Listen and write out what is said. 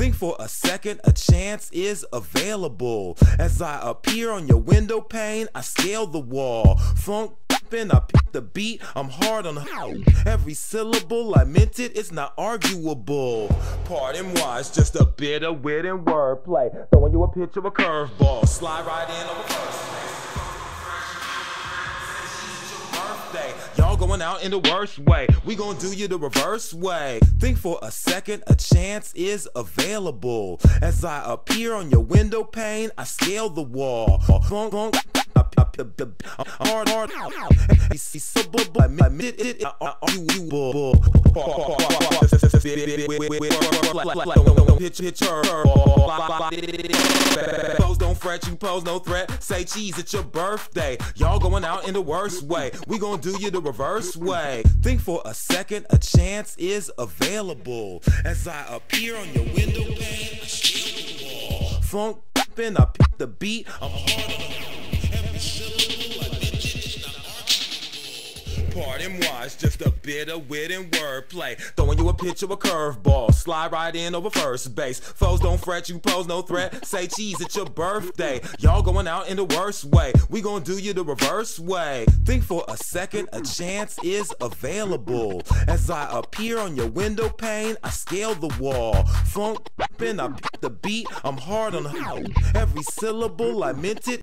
Think for a second, a chance is available. As I appear on your window pane, I scale the wall. Funk I pick the beat, I'm hard on how. Every syllable I meant it, it's not arguable. Pardon it's just a bit of wit and wordplay. Throwing you a pitch of a curveball, slide right in over first. Y'all going out in the worst way. We gonna do you the reverse way. Think for a second, a chance is available. As I appear on your window pane, I scale the wall. Hard, hard, it's Pose don't fret, you pose no threat. Say cheese, it's your birthday. Y'all going out in the worst way. We gonna do you the reverse way. Think for a second, a chance is available. As I appear on your window pane, I steal the wall. Funk, I pick the beat. I'm hard on Pardon why, it's just a bit of wit and wordplay. Throwing you a pitch of a curveball, slide right in over first base. Foes don't fret, you pose no threat. Say cheese, it's your birthday. Y'all going out in the worst way. We gonna do you the reverse way. Think for a second, a chance is available. As I appear on your window pane, I scale the wall. Funk, I pick the beat, I'm hard on. Every syllable, I meant it.